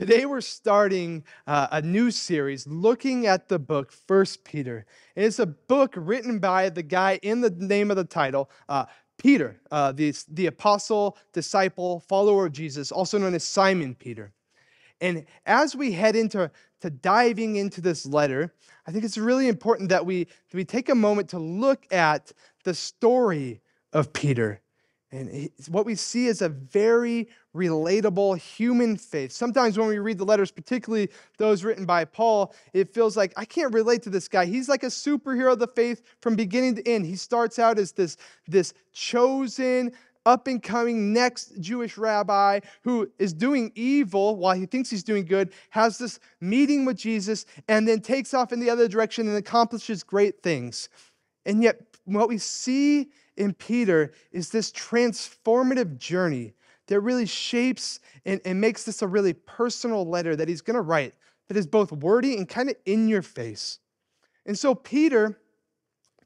Today we're starting uh, a new series looking at the book First Peter. And it's a book written by the guy in the name of the title, uh, Peter, uh, the, the apostle, disciple, follower of Jesus, also known as Simon Peter. And as we head into to diving into this letter, I think it's really important that we, that we take a moment to look at the story of Peter and what we see is a very relatable human faith. Sometimes when we read the letters, particularly those written by Paul, it feels like I can't relate to this guy. He's like a superhero of the faith from beginning to end. He starts out as this, this chosen, up and coming next Jewish rabbi who is doing evil while he thinks he's doing good, has this meeting with Jesus, and then takes off in the other direction and accomplishes great things. And yet, what we see in Peter is this transformative journey that really shapes and, and makes this a really personal letter that he's going to write that is both wordy and kind of in your face. And so, Peter.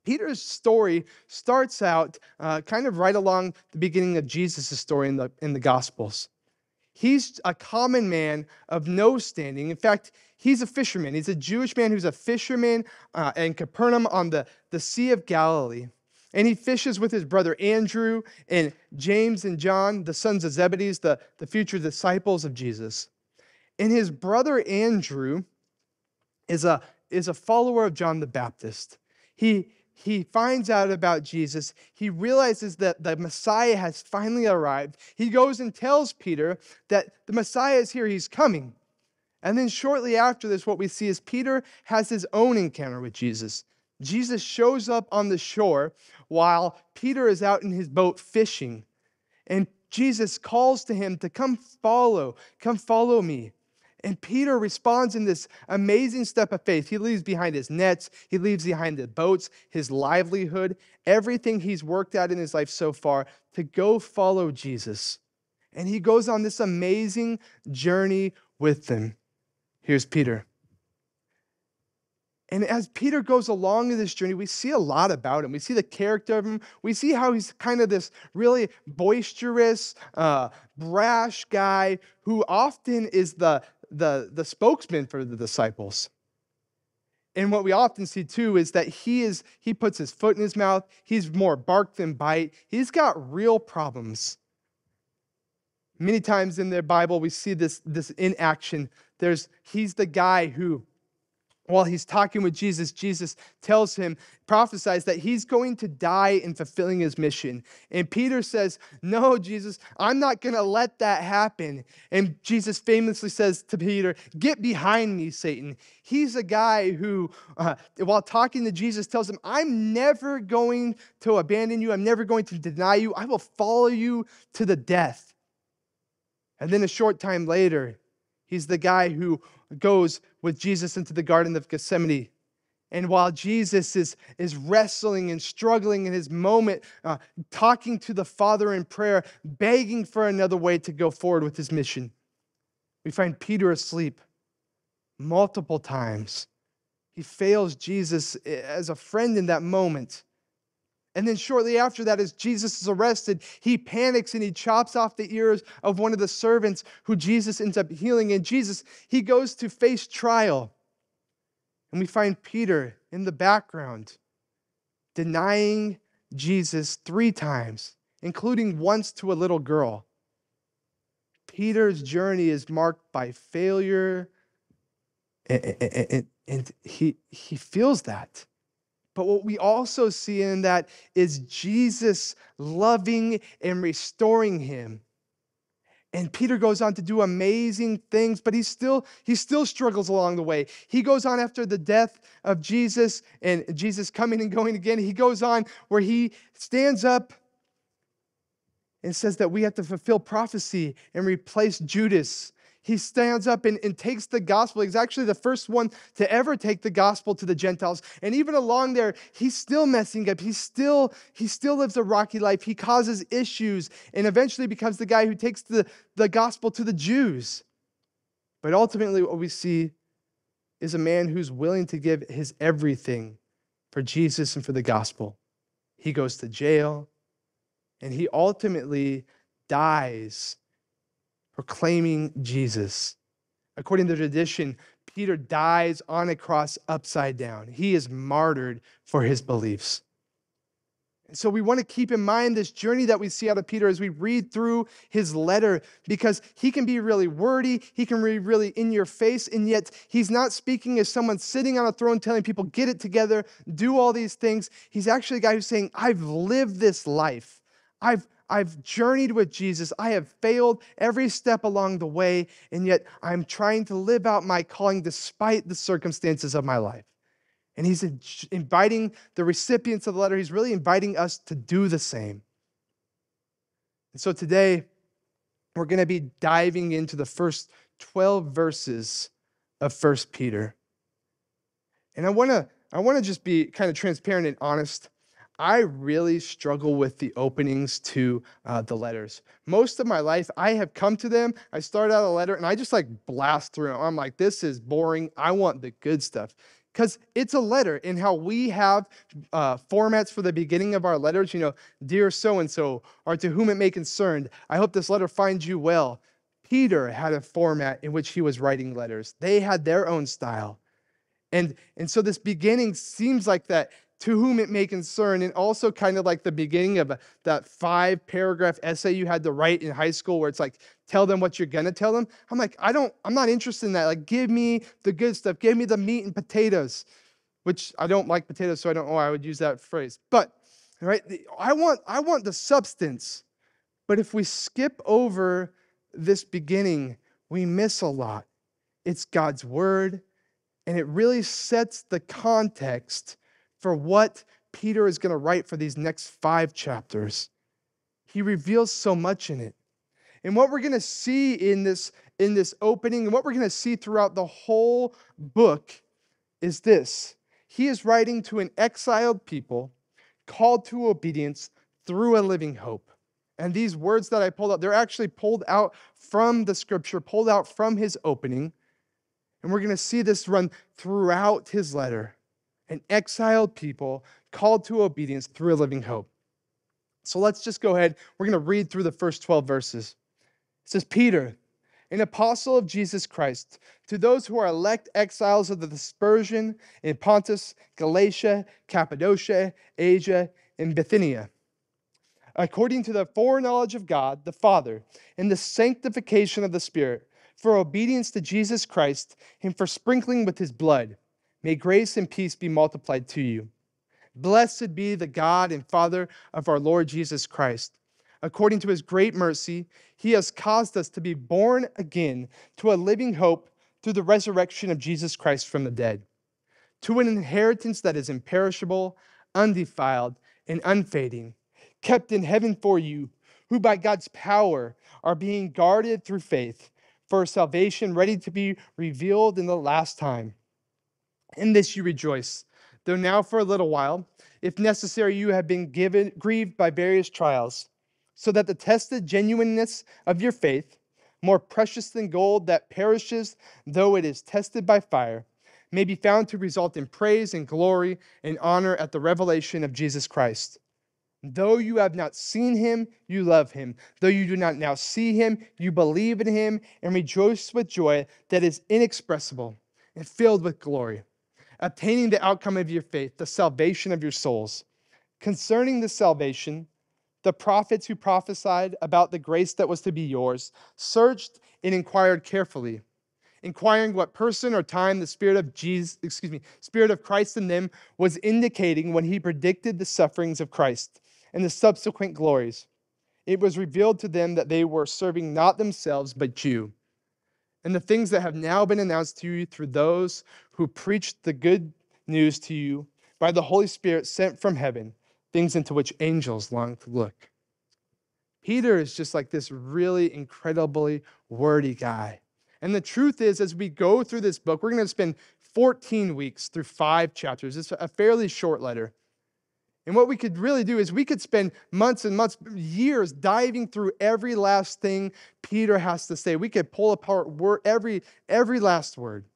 Peter's story starts out uh, kind of right along the beginning of Jesus' story in the, in the Gospels. He's a common man of no standing. In fact, he's a fisherman. He's a Jewish man who's a fisherman uh, in Capernaum on the, the Sea of Galilee. And he fishes with his brother Andrew and James and John, the sons of Zebedee, the, the future disciples of Jesus. And his brother Andrew is a, is a follower of John the Baptist. He, he finds out about Jesus. He realizes that the Messiah has finally arrived. He goes and tells Peter that the Messiah is here, he's coming. And then shortly after this, what we see is Peter has his own encounter with Jesus. Jesus shows up on the shore while Peter is out in his boat fishing. And Jesus calls to him to come follow, come follow me. And Peter responds in this amazing step of faith. He leaves behind his nets, he leaves behind the boats, his livelihood, everything he's worked out in his life so far to go follow Jesus. And he goes on this amazing journey with them. Here's Peter. And as Peter goes along in this journey, we see a lot about him. We see the character of him. We see how he's kind of this really boisterous, uh, brash guy who often is the, the, the spokesman for the disciples. And what we often see too is that he is he puts his foot in his mouth. He's more bark than bite. He's got real problems. Many times in the Bible, we see this, this in action. There's he's the guy who while he's talking with Jesus, Jesus tells him, prophesies that he's going to die in fulfilling his mission. And Peter says, No, Jesus, I'm not going to let that happen. And Jesus famously says to Peter, Get behind me, Satan. He's a guy who, uh, while talking to Jesus, tells him, I'm never going to abandon you. I'm never going to deny you. I will follow you to the death. And then a short time later, he's the guy who goes with Jesus into the Garden of Gethsemane. And while Jesus is, is wrestling and struggling in his moment, uh, talking to the Father in prayer, begging for another way to go forward with his mission, we find Peter asleep multiple times. He fails Jesus eh, as a friend in that moment. And then shortly after that, as Jesus is arrested, he panics and he chops off the ears of one of the servants who Jesus ends up healing. And Jesus, he goes to face trial. And we find Peter in the background denying Jesus three times, including once to a little girl. Peter's journey is marked by failure, and, and, and he, he feels that. But what we also see in that is Jesus loving and restoring him. And Peter goes on to do amazing things, but he still he still struggles along the way. He goes on after the death of Jesus and Jesus coming and going again. He goes on where he stands up and says that we have to fulfill prophecy and replace Judas he stands up and, and takes the gospel. He's actually the first one to ever take the gospel to the Gentiles. And even along there, he's still messing up. He still, he still lives a rocky life. He causes issues and eventually becomes the guy who takes the, the gospel to the Jews. But ultimately, what we see is a man who's willing to give his everything for Jesus and for the gospel. He goes to jail and he ultimately dies proclaiming Jesus. According to tradition, Peter dies on a cross upside down. He is martyred for his beliefs. And so we want to keep in mind this journey that we see out of Peter as we read through his letter because he can be really wordy, he can be really in your face, and yet he's not speaking as someone sitting on a throne telling people, get it together, do all these things. He's actually a guy who's saying, I've lived this life. I've, I've journeyed with Jesus. I have failed every step along the way, and yet I'm trying to live out my calling despite the circumstances of my life. And he's inviting the recipients of the letter, he's really inviting us to do the same. And so today, we're going to be diving into the first 12 verses of First Peter. And I want to I want to just be kind of transparent and honest. I really struggle with the openings to uh, the letters. Most of my life, I have come to them. I start out a letter and I just like blast through them. I'm like, this is boring. I want the good stuff because it's a letter in how we have uh, formats for the beginning of our letters you know dear so and so or to whom it may concern i hope this letter finds you well peter had a format in which he was writing letters they had their own style and and so this beginning seems like that to whom it may concern, and also kind of like the beginning of uh, that five paragraph essay you had to write in high school where it's like, tell them what you're gonna tell them. I'm like, I don't, I'm not interested in that. Like, give me the good stuff, give me the meat and potatoes, which I don't like potatoes, so I don't know why I would use that phrase. But, right, I want, I want the substance. But if we skip over this beginning, we miss a lot. It's God's word, and it really sets the context for what Peter is going to write for these next five chapters. He reveals so much in it. And what we're going to see in this, in this opening, and what we're going to see throughout the whole book is this He is writing to an exiled people called to obedience through a living hope. And these words that I pulled out, they're actually pulled out from the scripture, pulled out from his opening. And we're going to see this run throughout his letter an exiled people called to obedience through a living hope. So let's just go ahead. We're going to read through the first 12 verses. It says, Peter, an apostle of Jesus Christ, to those who are elect exiles of the dispersion in Pontus, Galatia, Cappadocia, Asia, and Bithynia, according to the foreknowledge of God the Father, and the sanctification of the Spirit, for obedience to Jesus Christ, and for sprinkling with his blood May grace and peace be multiplied to you. Blessed be the God and Father of our Lord Jesus Christ. According to his great mercy, he has caused us to be born again to a living hope through the resurrection of Jesus Christ from the dead, to an inheritance that is imperishable, undefiled, and unfading, kept in heaven for you, who by God's power are being guarded through faith for salvation ready to be revealed in the last time. In this you rejoice, though now for a little while, if necessary, you have been given grieved by various trials, so that the tested genuineness of your faith, more precious than gold that perishes though it is tested by fire, may be found to result in praise and glory and honor at the revelation of Jesus Christ. Though you have not seen him, you love him. Though you do not now see him, you believe in him and rejoice with joy that is inexpressible and filled with glory obtaining the outcome of your faith, the salvation of your souls. Concerning the salvation, the prophets who prophesied about the grace that was to be yours searched and inquired carefully, inquiring what person or time the Spirit of Jesus, excuse me, Spirit of Christ in them was indicating when he predicted the sufferings of Christ and the subsequent glories. It was revealed to them that they were serving not themselves, but you and the things that have now been announced to you through those who preached the good news to you by the Holy Spirit sent from heaven, things into which angels long to look. Peter is just like this really incredibly wordy guy. And the truth is, as we go through this book, we're going to spend 14 weeks through five chapters. It's a fairly short letter. And what we could really do is we could spend months and months, years diving through every last thing Peter has to say. We could pull apart word, every, every last word.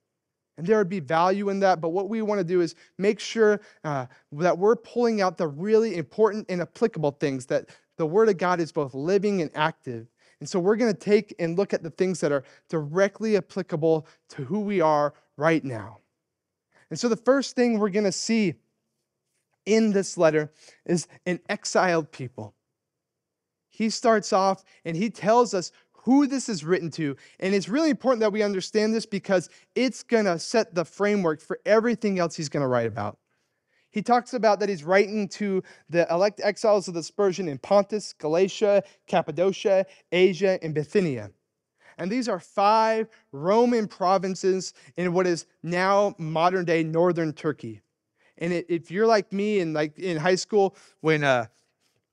And there would be value in that. But what we want to do is make sure uh, that we're pulling out the really important and applicable things, that the Word of God is both living and active, And so we're going to take and look at the things that are directly applicable to who we are right now. And so the first thing we're going to see in this letter is an exiled people. He starts off and he tells us who this is written to. And it's really important that we understand this because it's going to set the framework for everything else he's going to write about. He talks about that he's writing to the elect exiles of the dispersion in Pontus, Galatia, Cappadocia, Asia, and Bithynia. And these are five Roman provinces in what is now modern day northern Turkey. And if you're like me and like in high school, when uh,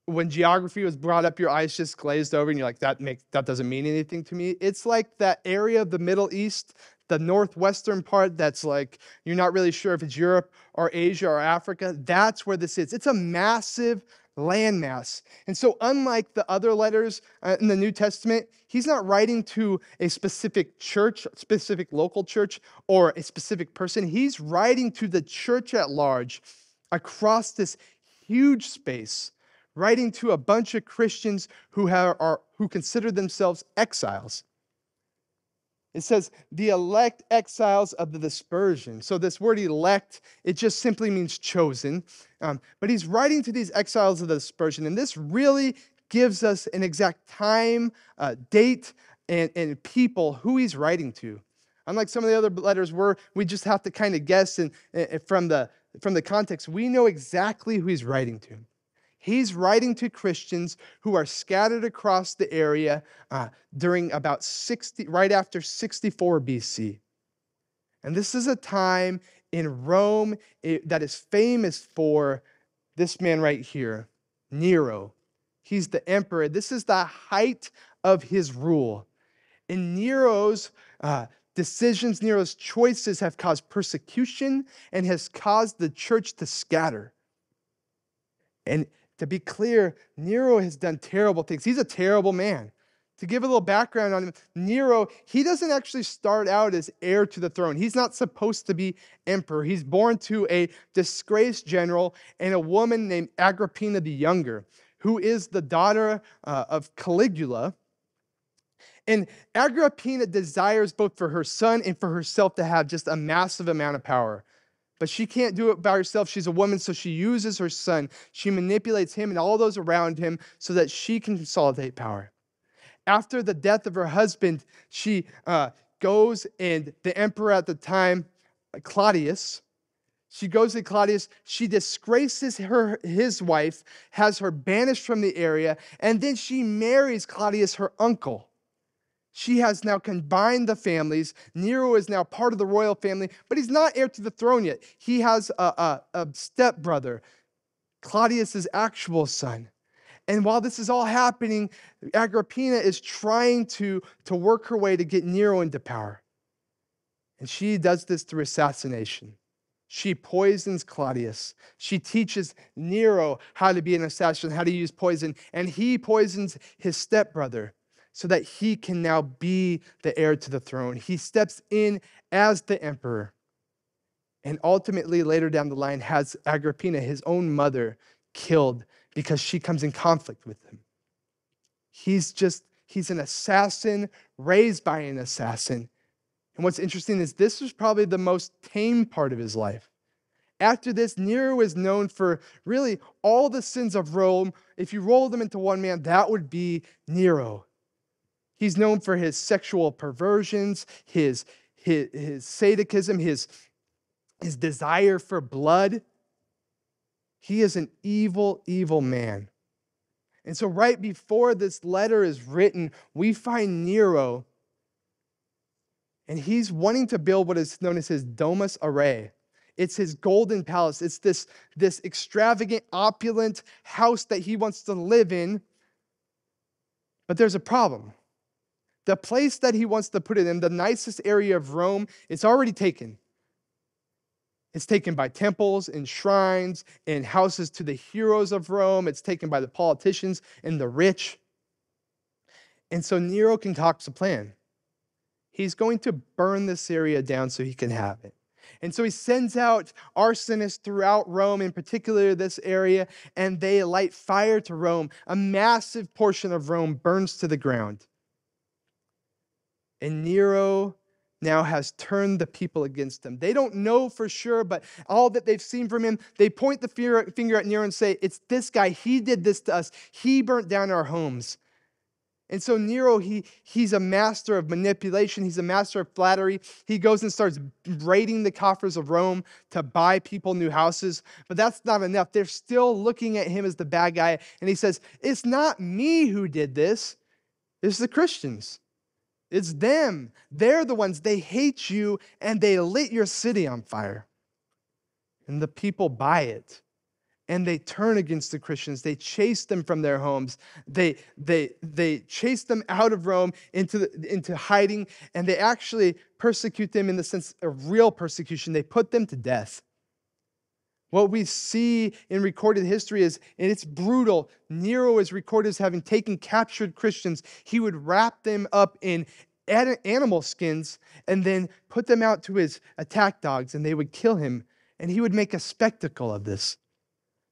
when geography was brought up, your eyes just glazed over, and you're like, that makes that doesn't mean anything to me. It's like that area of the Middle East, the northwestern part that's like you're not really sure if it's Europe or Asia or Africa. That's where this is. It's a massive landmass. And so, unlike the other letters uh, in the New Testament, he's not writing to a specific church, specific local church, or a specific person. He's writing to the church at large across this huge space, writing to a bunch of Christians who, have, are, who consider themselves exiles. It says the elect exiles of the dispersion. So, this word elect, it just simply means chosen. Um, but he's writing to these exiles of the dispersion. And this really gives us an exact time, uh, date, and, and people who he's writing to. Unlike some of the other letters where we just have to kind of guess and, and from, the, from the context, we know exactly who he's writing to. He's writing to Christians who are scattered across the area uh, during about 60, right after 64 BC. And this is a time in Rome it, that is famous for this man right here, Nero. He's the emperor. This is the height of his rule. In Nero's uh, decisions, Nero's choices have caused persecution and has caused the church to scatter. And to be clear, Nero has done terrible things. He's a terrible man. To give a little background on him, Nero, he doesn't actually start out as heir to the throne. He's not supposed to be emperor. He's born to a disgraced general and a woman named Agrippina the Younger, who is the daughter uh, of Caligula. And Agrippina desires both for her son and for herself to have just a massive amount of power. But she can't do it by herself. She's a woman, so she uses her son. She manipulates him and all those around him so that she can consolidate power. After the death of her husband, she uh, goes and the emperor at the time, Claudius, she goes to Claudius, she disgraces her, his wife, has her banished from the area, and then she marries Claudius, her uncle. She has now combined the families. Nero is now part of the royal family, but he's not heir to the throne yet. He has a, a, a stepbrother, Claudius's actual son. And while this is all happening, Agrippina is trying to, to work her way to get Nero into power. And she does this through assassination. She poisons Claudius. She teaches Nero how to be an assassin, how to use poison, and he poisons his stepbrother so that he can now be the heir to the throne. He steps in as the emperor. And ultimately, later down the line, has Agrippina, his own mother, killed because she comes in conflict with him. He's just, he's an assassin raised by an assassin. And what's interesting is this was probably the most tame part of his life. After this, Nero is known for really all the sins of Rome. If you roll them into one man, that would be Nero. He's known for his sexual perversions, his, his, his sadism, his, his desire for blood. He is an evil, evil man. And so, right before this letter is written, we find Nero, and he's wanting to build what is known as his Domus Aurea. It's his golden palace. It's this, this extravagant, opulent house that he wants to live in. But there's a problem. The place that he wants to put it in, the nicest area of Rome, it's already taken. It's taken by temples and shrines and houses to the heroes of Rome. It's taken by the politicians and the rich. And so Nero concocts a plan. He's going to burn this area down so he can have it. And so he sends out arsonists throughout Rome, in particular this area, and they light fire to Rome. A massive portion of Rome burns to the ground. And Nero now has turned the people against him. They don't know for sure, but all that they've seen from him, they point the finger at Nero and say, It's this guy. He did this to us. He burnt down our homes. And so Nero, he, he's a master of manipulation. He's a master of flattery. He goes and starts raiding the coffers of Rome to buy people new houses. But that's not enough. They're still looking at him as the bad guy. And he says, It's not me who did this, it's the Christians. It's them. They're the ones. They hate you and they lit your city on fire. And the people buy it and they turn against the Christians. They chase them from their homes. They, they, they chase them out of Rome into, the, into hiding, and they actually persecute them in the sense of real persecution. They put them to death. What we see in recorded history is, and it's brutal. Nero is recorded as having taken captured Christians. He would wrap them up in animal skins and then put them out to his attack dogs, and they would kill him. And he would make a spectacle of this.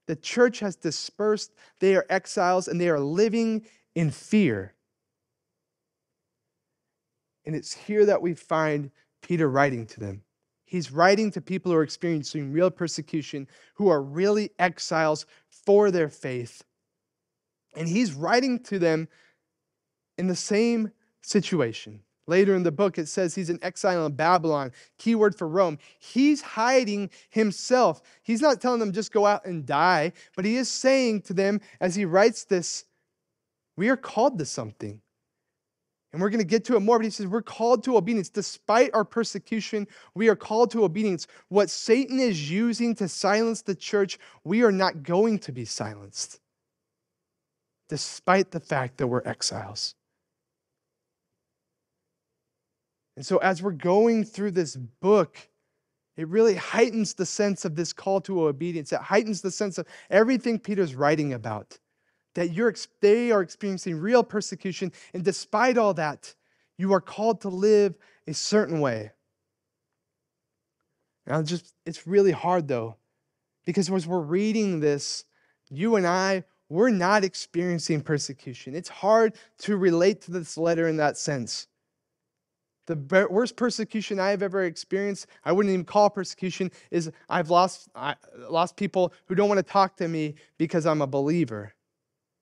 The church has dispersed. They are exiles and they are living in fear. And it's here that we find Peter writing to them. He's writing to people who are experiencing real persecution, who are really exiles for their faith. And he's writing to them in the same situation. Later in the book, it says he's an exile in Babylon, keyword for Rome. He's hiding himself. He's not telling them just go out and die, but he is saying to them as he writes this, we are called to something. And we're going to get to it more, but he says we're called to obedience. Despite our persecution, we are called to obedience. What Satan is using to silence the church, we are not going to be silenced, despite the fact that we're exiles. And so, as we're going through this book, it really heightens the sense of this call to obedience. It heightens the sense of everything Peter's writing about. That you're, they are experiencing real persecution, and despite all that, you are called to live a certain way. Now, just it's really hard though, because as we're reading this, you and I, we're not experiencing persecution. It's hard to relate to this letter in that sense. The worst persecution I have ever experienced, I wouldn't even call persecution, is I've lost, I, lost people who don't want to talk to me because I'm a believer.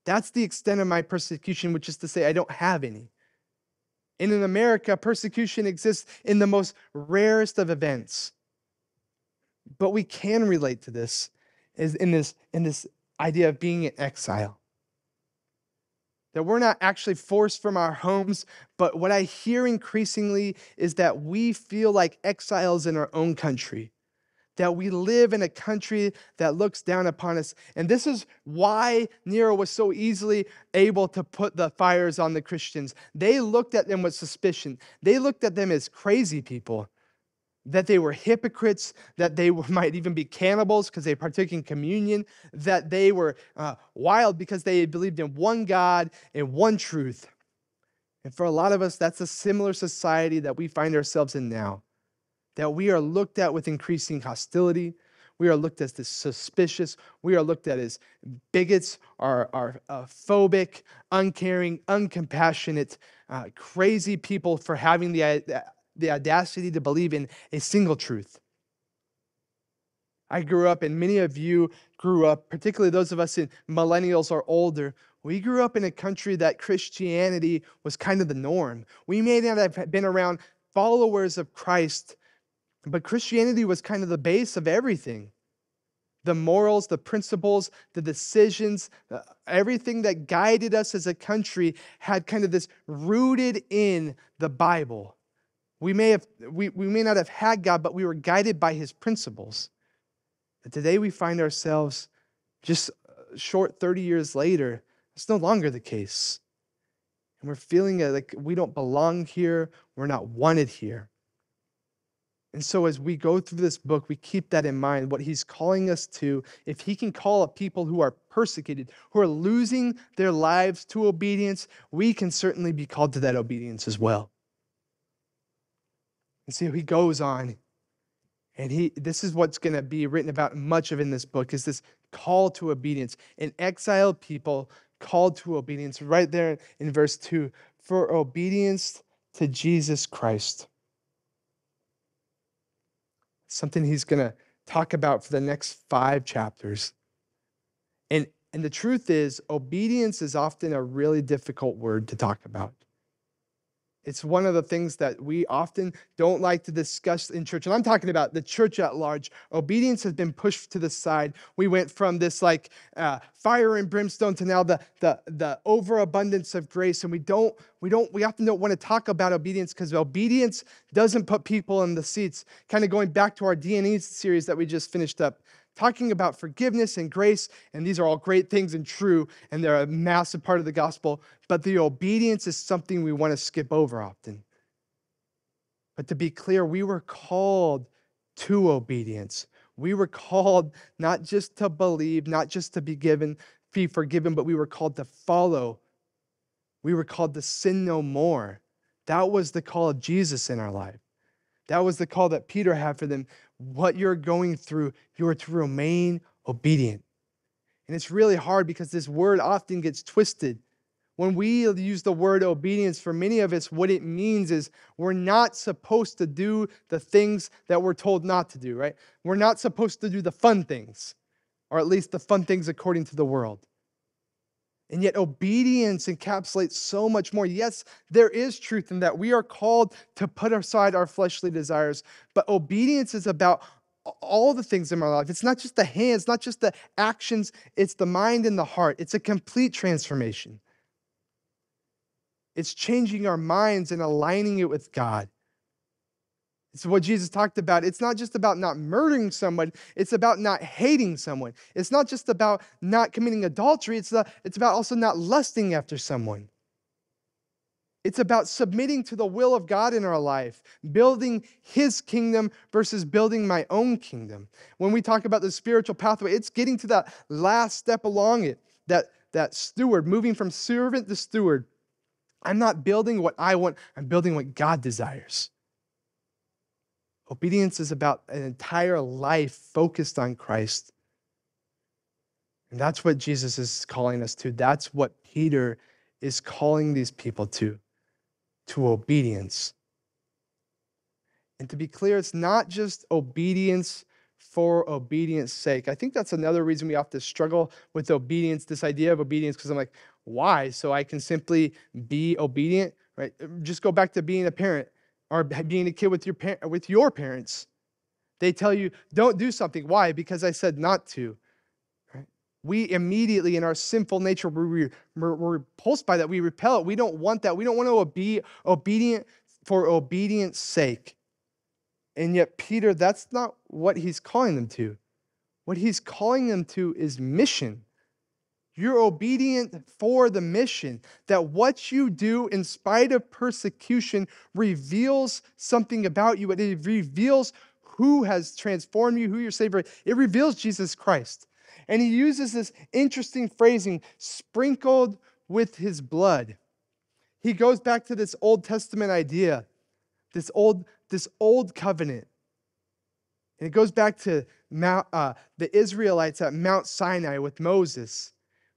That's the extent of my persecution, which is to say, I don't have any. And in America, persecution exists in the most rarest of events. But we can relate to this is in this, in this idea of being in exile that we're not actually forced from our homes, but what I hear increasingly is that we feel like exiles in our own country, that we live in a country that looks down upon us. And this is why Nero was so easily able to put the fires on the Christians. They looked at them with suspicion, they looked at them as crazy people that they were hypocrites, that they might even be cannibals because they partook in communion, that they were uh, wild because they believed in one God and one truth. And for a lot of us, that's a similar society that we find ourselves in now. That we are looked at with increasing hostility. We are looked at as suspicious. We are looked at as bigots, are, are uh, phobic, uncaring, uncompassionate, uh, crazy people for having the, uh, the audacity to believe in a single truth. I grew up, and many of you grew up, particularly those of us in millennials or older. We grew up in a country that Christianity was kind of the norm. We may not have been around followers of Christ, but Christianity was kind of the base of everything the morals, the principles, the decisions, uh, everything that guided us as a country had kind of this rooted in the Bible. We may, have, we, we may not have had God, but we were guided by his principles. But today we find ourselves just short 30 years later, it's no longer the case. And we're feeling like we don't belong here, we're not wanted here. And so, as we go through this book, we keep that in mind what he's calling us to. If he can call up people who are persecuted, who are losing their lives to obedience, we can certainly be called to that obedience as well. And see, so he goes on, and he this is what's going to be written about much of in this book is this call to obedience. An exiled people called to obedience, right there in verse 2. For obedience to Jesus Christ. Something he's going to talk about for the next five chapters. And, and the truth is, obedience is often a really difficult word to talk about. It's one of the things that we often don't like to discuss in church. And I'm talking about the church at large. Obedience has been pushed to the side. We went from this like uh, fire and brimstone to now the, the, the overabundance of grace. And we don't, we don't, we often don't want to talk about obedience because obedience doesn't put people in the seats. Kind of going back to our DNA series that we just finished up talking about forgiveness and grace, and these are all great things and true, and they're a massive part of the gospel, but the obedience is something we want to skip over often. But to be clear, we were called to obedience. We were called not just to believe, not just to be given, be forgiven, but we were called to follow. We were called to sin no more. That was the call of Jesus in our life. That was the call that Peter had for them what you're going through, you are to remain obedient. And it's really hard because this word often gets twisted. When we use the word obedience, for many of us, what it means is we're not supposed to do the things that we're told not to do, right? We're not supposed to do the fun things, or at least the fun things according to the world. And yet, obedience encapsulates so much more. Yes, there is truth in that. We are called to put aside our fleshly desires, but obedience is about all the things in our life. It's not just the hands, not just the actions, it's the mind and the heart. It's a complete transformation. It's changing our minds and aligning it with God. It's what Jesus talked about. It's not just about not murdering someone, it's about not hating someone. It's not just about not committing adultery, it's, the, it's about also not lusting after someone. It's about submitting to the will of God in our life, building His kingdom versus building my own kingdom. When we talk about the spiritual pathway, it's getting to that last step along it, that, that steward, moving from servant to steward. I'm not building what I want, I'm building what God desires. Obedience is about an entire life focused on Christ. And that's what Jesus is calling us to. That's what Peter is calling these people to, to obedience. And to be clear, it's not just obedience for obedience sake. I think that's another reason we often struggle with obedience, this idea of obedience, because I'm like, why? So I can simply be obedient, right? Just go back to being a parent or being a kid with your, with your parents. They tell you, don't do something. Why? Because I said not to. We immediately, in our sinful nature, we're, we're, we're repulsed by that. We repel it. We don't want that. We don't want to be obedient for obedience sake. And yet, Peter, that's not what he's calling them to. What he's calling them to is mission. You're obedient for the mission. That what you do in spite of persecution reveals something about you. It reveals who has transformed you, who your Savior. It reveals Jesus Christ. And he uses this interesting phrasing sprinkled with his blood. He goes back to this Old Testament idea, this old, this old covenant. And it goes back to Mount, uh, the Israelites at Mount Sinai with Moses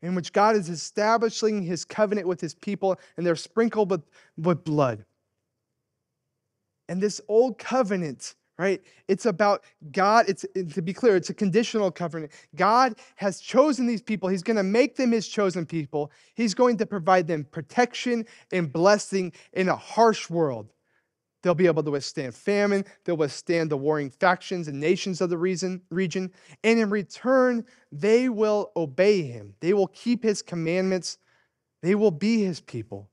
in which God is establishing his covenant with his people and they're sprinkled with, with blood. And this old covenant, right? It's about God. It's to be clear, it's a conditional covenant. God has chosen these people. He's going to make them his chosen people. He's going to provide them protection and blessing in a harsh world. They'll be able to withstand famine. They'll withstand the warring factions and nations of the reason, region. And in return, they will obey him. They will keep his commandments. They will be his people.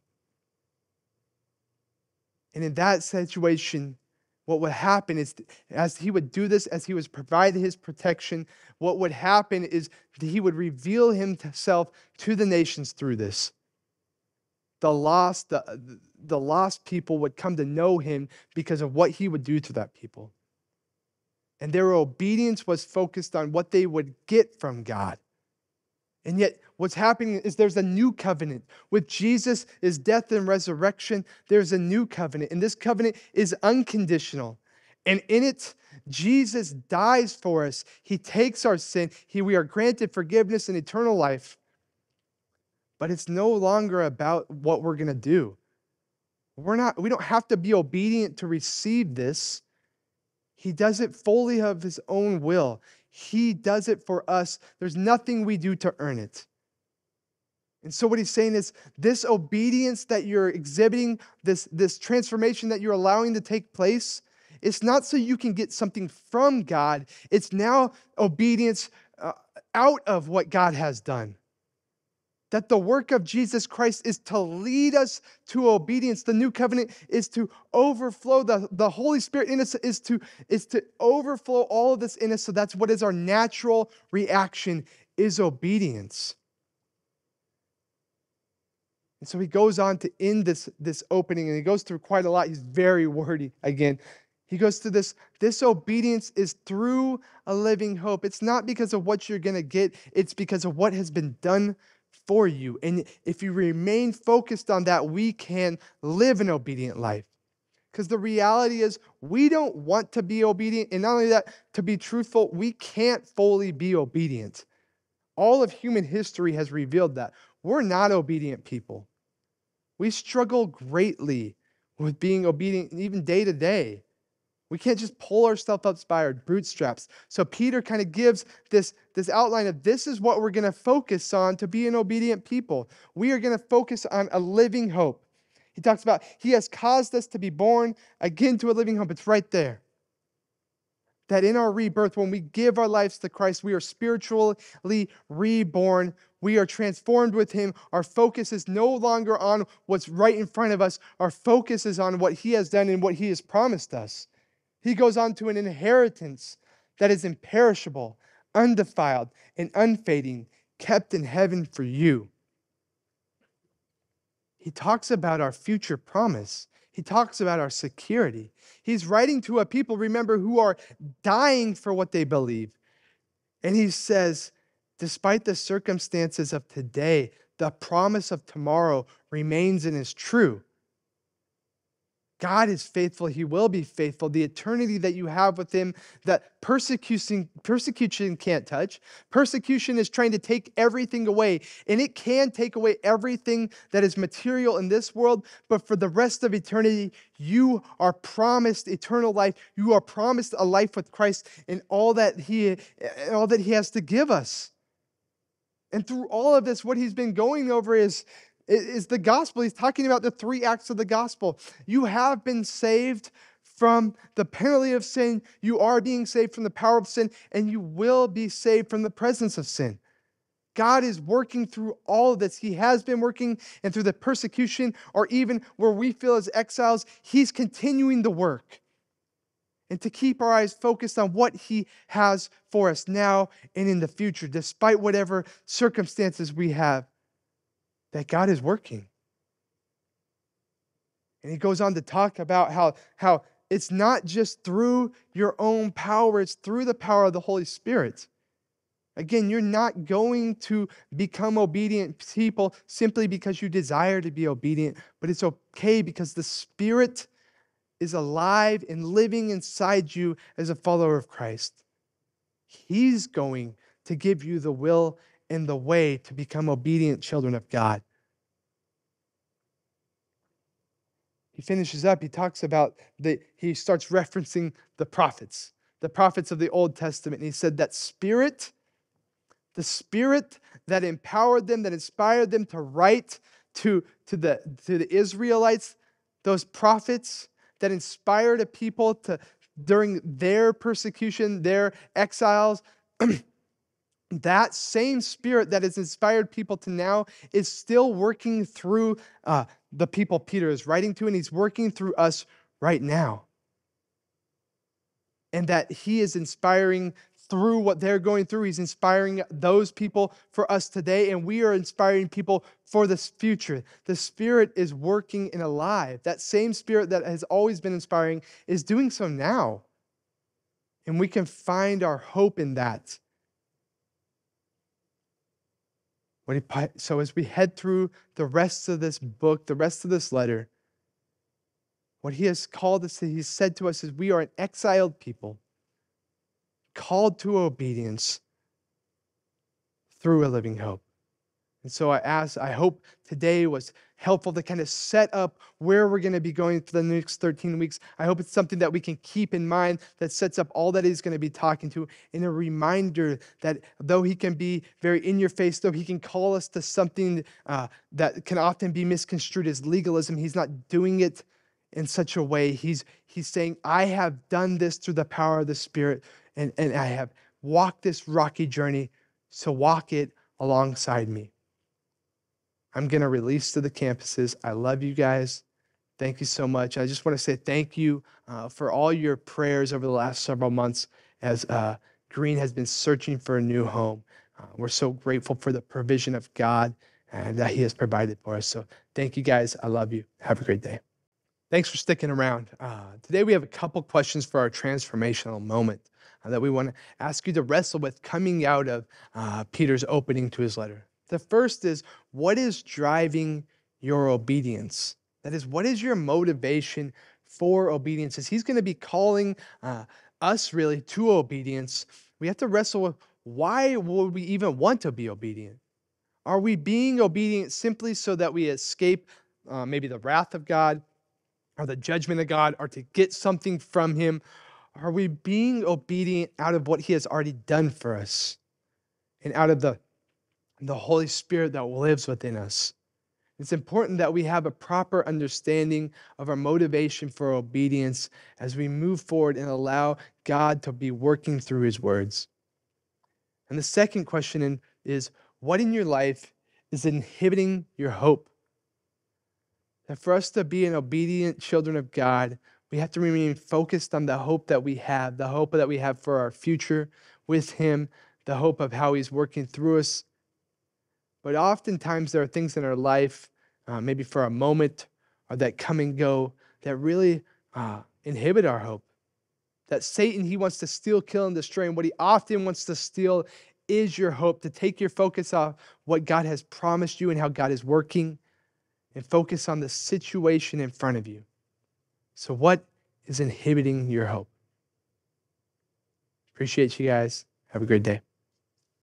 And in that situation, what would happen is, as he would do this, as he was providing his protection, what would happen is that he would reveal himself to the nations through this the lost, the, the lost people would come to know him because of what he would do to that people. And their obedience was focused on what they would get from God. And yet, what's happening is there's a new covenant. With Jesus' is death and resurrection, there's a new covenant. And this covenant is unconditional. And in it, Jesus dies for us. He takes our sin. He, we are granted forgiveness and eternal life but it's no longer about what we're going to do. We're not, we don't have to be obedient to receive this. He does it fully of his own will. He does it for us. There's nothing we do to earn it. And so what he's saying is this obedience that you're exhibiting, this, this transformation that you're allowing to take place, it's not so you can get something from God. It's now obedience uh, out of what God has done. That the work of Jesus Christ is to lead us to obedience. The new covenant is to overflow. The, the Holy Spirit in us is to, is to overflow all of this in us. So that's what is our natural reaction is obedience. And so he goes on to end this, this opening, and he goes through quite a lot. He's very wordy again. He goes to this this obedience is through a living hope. It's not because of what you're going to get, it's because of what has been done for you. And if you remain focused on that, we can live an obedient life. Because the reality is, we don't want to be obedient. And not only that, to be truthful, we can't fully be obedient. All of human history has revealed that. We're not obedient people. We struggle greatly with being obedient, even day to day. We can't just pull ourselves up by our bootstraps. So Peter kind of gives this, this outline of this is what we're going to focus on to be an obedient people. We are going to focus on a living hope. He talks about he has caused us to be born again to a living hope. It's right there. That in our rebirth, when we give our lives to Christ, we are spiritually reborn. We are transformed with Him. Our focus is no longer on what's right in front of us. Our focus is on what He has done and what He has promised us. He goes on to an inheritance that is imperishable, undefiled, and unfading, kept in heaven for you. He talks about our future promise. He talks about our security. He's writing to a people, remember, who are dying for what they believe. And he says, despite the circumstances of today, the promise of tomorrow remains and is true. God is faithful. He will be faithful. The eternity that you have with Him, that persecution, persecution can't touch. Persecution is trying to take everything away, and it can take away everything that is material in this world. But for the rest of eternity, you are promised eternal life. You are promised a life with Christ and all that He, eh, all that He has to give us. And through all of this, what He's been going over is is the gospel. He's talking about the three acts of the gospel. You have been saved from the penalty of sin, you are being saved from the power of sin, and you will be saved from the presence of sin. God is working through all of this. He has been working, and through the persecution, or even where we feel as exiles, He's continuing the work. And to keep our eyes focused on what He has for us now and in the future, despite whatever circumstances we have that God is working. And he goes on to talk about how, how it's not just through your own power, it's through the power of the Holy Spirit. Again, you're not going to become obedient people simply because you desire to be obedient, but it's okay because the Spirit is alive and living inside you as a follower of Christ. He's going to give you the will and the way to become obedient children of God. He finishes up, he talks about the, he starts referencing the prophets, the prophets of the Old Testament. And he said that spirit, the spirit that empowered them, that inspired them to write to, to, the, to the Israelites, those prophets that inspired a people to during their persecution, their exiles, that same spirit that has inspired people to now is still working through uh, the people Peter is writing to, and he's working through us right now. And that he is inspiring through what they're going through. He's inspiring those people for us today, and we are inspiring people for this future. The Spirit is working and alive. That same Spirit that has always been inspiring is doing so now. And we can find our hope in that He, so as we head through the rest of this book, the rest of this letter, what he has called us, he said to us is we are an exiled people, called to obedience through a living hope. And so I ask, I hope today was helpful to kind of set up where we're going to be going for the next 13 weeks. I hope it's something that we can keep in mind that sets up all that he's going to be talking to in a reminder that though he can be very in your face, though he can call us to something uh, that can often be misconstrued as legalism, he's not doing it in such a way. He's, he's saying, I have done this through the power of the Spirit, and, and I have walked this rocky journey, so walk it alongside me. I'm going to release to the campuses. I love you guys. Thank you so much. I just want to say thank you uh, for all your prayers over the last several months as uh, Green has been searching for a new home. Uh, we're so grateful for the provision of God and that He has provided for us. So thank you guys. I love you. Have a great day. Thanks for sticking around. Uh, today we have a couple questions for our transformational moment uh, that we want to ask you to wrestle with coming out of uh, Peter's opening to his letter. The first is what is driving your obedience? That is, what is your motivation for obedience? As he's going to be calling uh, us really to obedience, we have to wrestle with why would we even want to be obedient? Are we being obedient simply so that we escape uh, maybe the wrath of God or the judgment of God or to get something from Him? Are we being obedient out of what He has already done for us and out of the the Holy Spirit that lives within us. It's important that we have a proper understanding of our motivation for obedience as we move forward and allow God to be working through His words. And the second question is what in your life is inhibiting your hope? That for us to be an obedient children of God, we have to remain focused on the hope that we have, the hope that we have for our future with Him, the hope of how He's working through us but oftentimes there are things in our life, uh, maybe for a moment, or that come and go, that really uh, inhibit our hope. That Satan, he wants to steal, kill, and destroy. And what he often wants to steal is your hope, to take your focus off what God has promised you and how God is working, and focus on the situation in front of you. So, what is inhibiting your hope? Appreciate you guys. Have a great day.